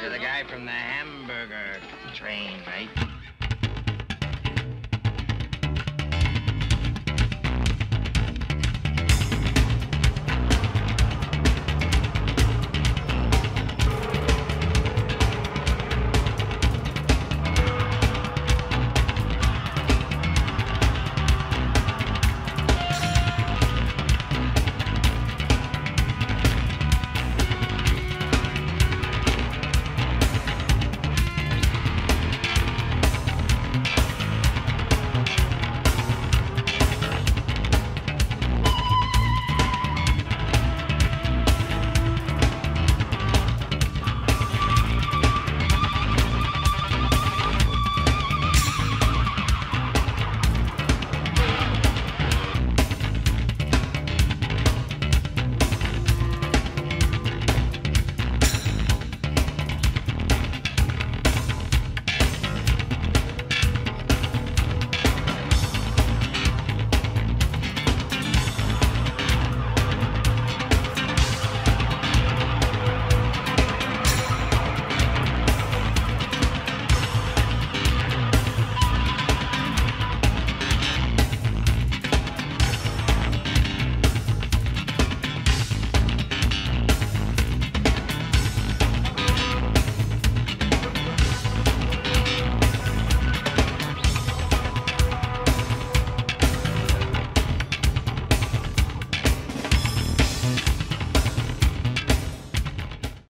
You're the guy from the hamburger train, right?